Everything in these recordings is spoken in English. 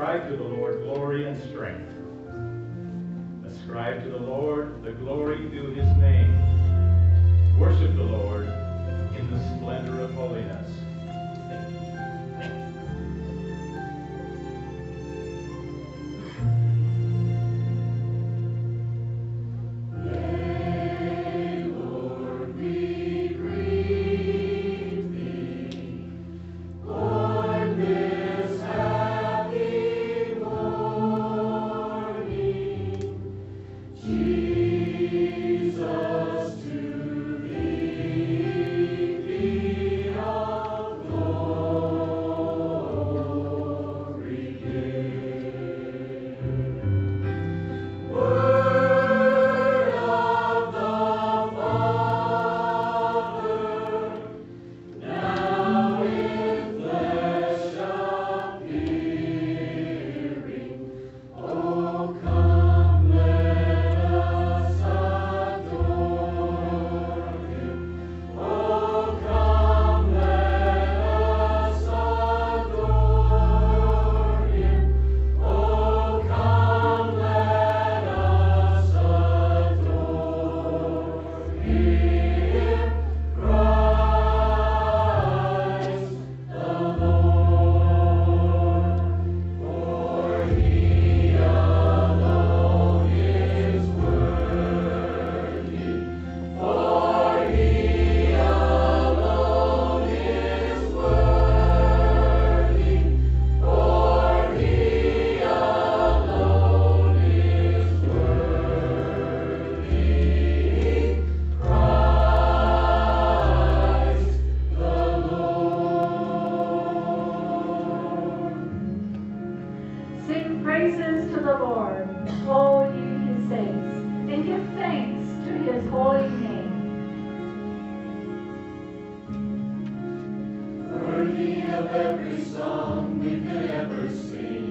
Ascribe to the Lord glory and strength. Ascribe to the Lord the glory due his name. Worship the Lord in the splendor of holiness. of every song we could ever sing.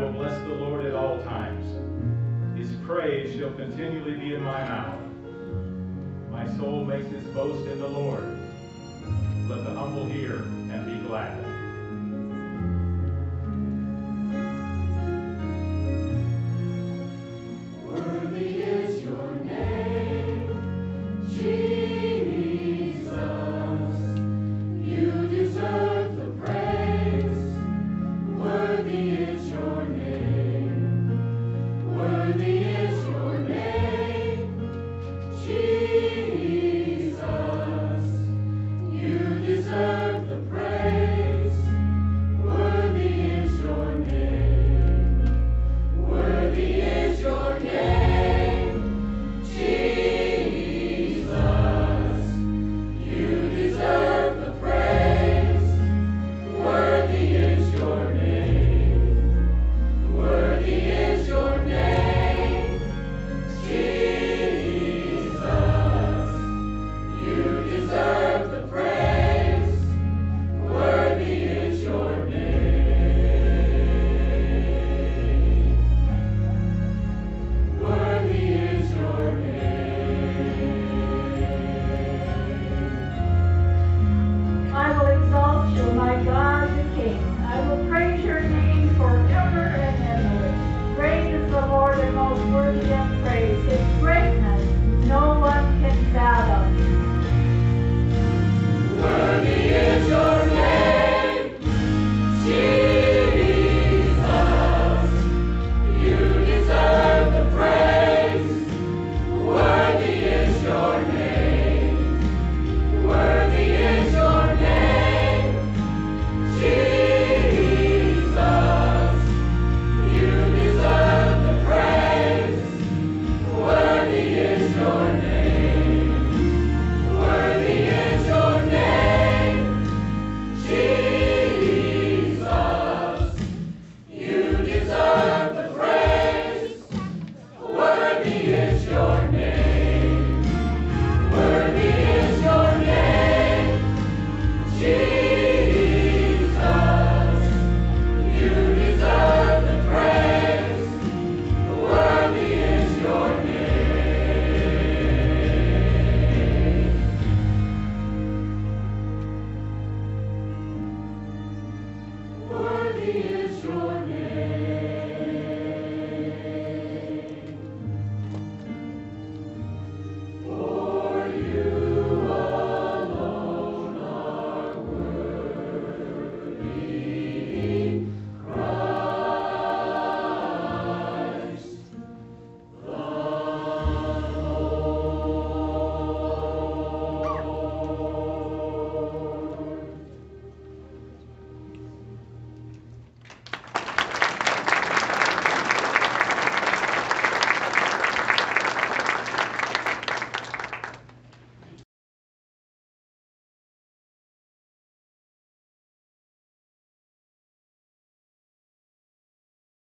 will bless the Lord at all times. His praise shall continually be in my mouth. My soul makes its boast in the Lord. Let the humble hear and be glad. Jesus, you deserve the praise worthy.